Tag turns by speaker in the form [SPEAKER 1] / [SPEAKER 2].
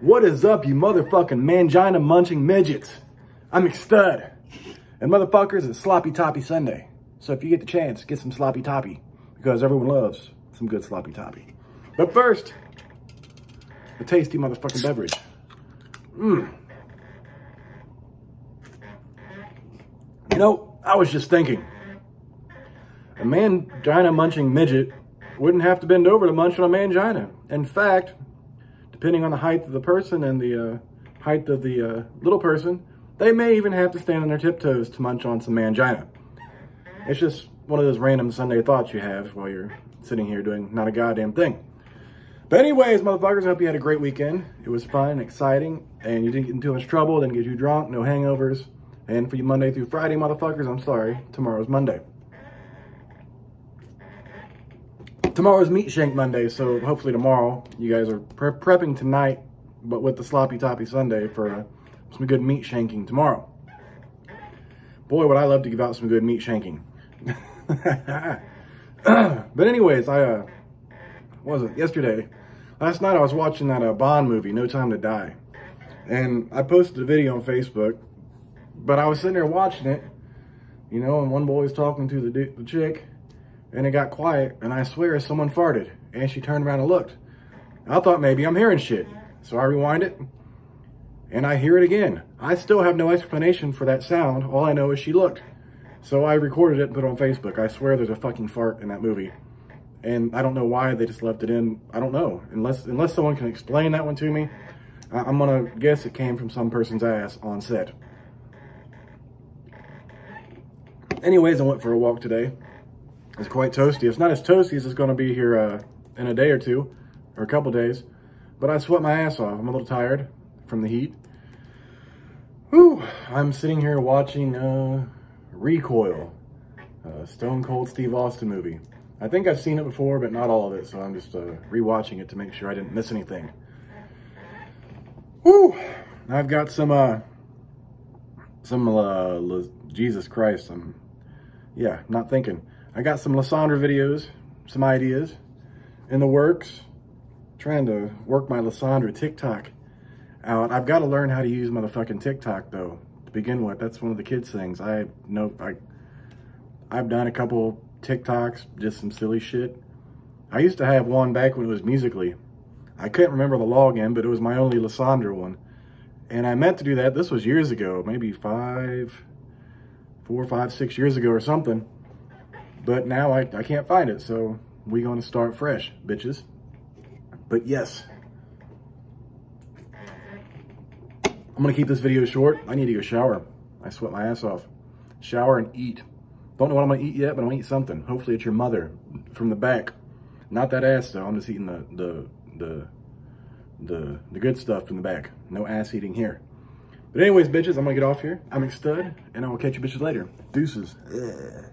[SPEAKER 1] What is up, you motherfucking mangina munching midgets? I'm McStud. And motherfuckers, it's Sloppy Toppy Sunday. So if you get the chance, get some Sloppy Toppy. Because everyone loves some good Sloppy Toppy. But first, a tasty motherfucking beverage. Mmm. You know, I was just thinking. A mangina munching midget wouldn't have to bend over to munch on a mangina. In fact, depending on the height of the person and the uh, height of the uh, little person, they may even have to stand on their tiptoes to munch on some mangina. It's just one of those random Sunday thoughts you have while you're sitting here doing not a goddamn thing. But anyways, motherfuckers, I hope you had a great weekend. It was fun and exciting, and you didn't get in too much trouble, didn't get too drunk, no hangovers. And for you Monday through Friday motherfuckers, I'm sorry, tomorrow's Monday. Tomorrow's Meat Shank Monday, so hopefully tomorrow you guys are pre prepping tonight, but with the Sloppy Toppy Sunday for uh, some good meat shanking tomorrow. Boy, would I love to give out some good meat shanking. but anyways, I, uh, was it, yesterday, last night I was watching that uh, Bond movie, No Time to Die. And I posted a video on Facebook, but I was sitting there watching it, you know, and one boy was talking to the, the chick, and it got quiet, and I swear someone farted, and she turned around and looked. I thought maybe I'm hearing shit. So I rewind it, and I hear it again. I still have no explanation for that sound. All I know is she looked. So I recorded it and put it on Facebook. I swear there's a fucking fart in that movie. And I don't know why they just left it in. I don't know. Unless unless someone can explain that one to me, I'm going to guess it came from some person's ass on set. Anyways, I went for a walk today. It's quite toasty. It's not as toasty as it's going to be here uh, in a day or two, or a couple days. But I sweat my ass off. I'm a little tired from the heat. Whew. I'm sitting here watching uh, Recoil, uh, Stone Cold Steve Austin movie. I think I've seen it before, but not all of it, so I'm just uh, rewatching it to make sure I didn't miss anything. Whew. I've got some, uh, some, uh, Jesus Christ, I'm, yeah, not thinking. I got some Lysandra videos, some ideas in the works. Trying to work my Lysandra TikTok out. I've got to learn how to use motherfucking TikTok though, to begin with. That's one of the kids' things. I know, I, I've done a couple TikToks, just some silly shit. I used to have one back when it was Musical.ly. I couldn't remember the login, but it was my only Lysandra one. And I meant to do that, this was years ago, maybe five, four, five, six years ago or something. But now I, I can't find it, so we gonna start fresh, bitches. But yes, I'm gonna keep this video short. I need to go shower. I sweat my ass off. Shower and eat. Don't know what I'm gonna eat yet, but I'm gonna eat something. Hopefully it's your mother from the back. Not that ass though. I'm just eating the the the the the good stuff from the back. No ass eating here. But anyways, bitches, I'm gonna get off here. I'm McStud, and I will catch you bitches later. Deuces. Ugh.